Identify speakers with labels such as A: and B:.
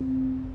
A: うん。